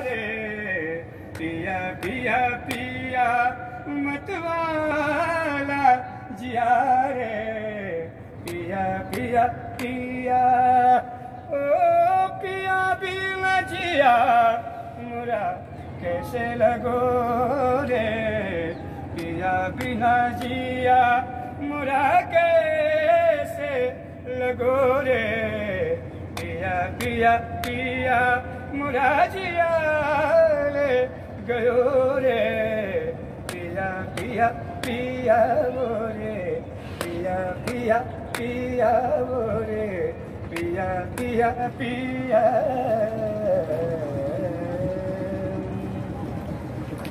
रे। पिया पिया पिया मतवाला जिया रे। पिया पिया पिया, ओ पिया बिना जिया, मुरा कैसे लगो रे। पिया बिना जिया, मुरा कैसे लगो रे। पिया पिया पिया, मुरा जिया। गयो रे, पिया पिया पिया मोरे पिया पिया पिया मोरे पिया पिया पिया।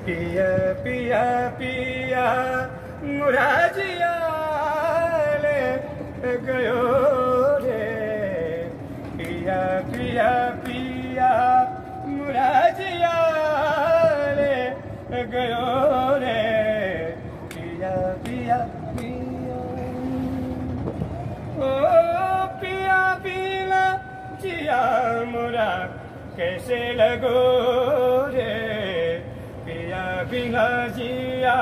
पिया पिया पिया मुरा जिया ले गयो रे, पिया पिया पिया। गयो रे। पिया पिया पिया। ओ, पिया, पिला जिया मुरा, कैसे लगो रे? पिया बिना जिया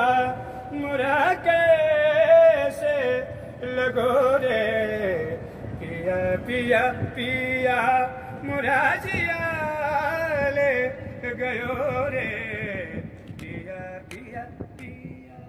मुरा, कैसे लगो रे? पिया पिया पिया, मुरा जिया गयो रे। biar biar biar